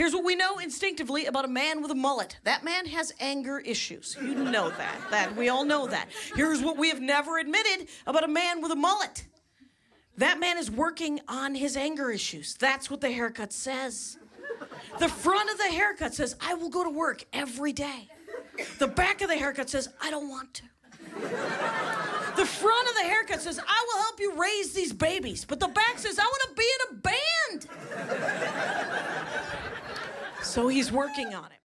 Here's what we know instinctively about a man with a mullet. That man has anger issues. You know that. That we all know that. Here's what we have never admitted about a man with a mullet. That man is working on his anger issues. That's what the haircut says. The front of the haircut says, I will go to work every day. The back of the haircut says, I don't want to. The front of the haircut says, I will help you raise these babies. But the back says, I want to So he's working on it.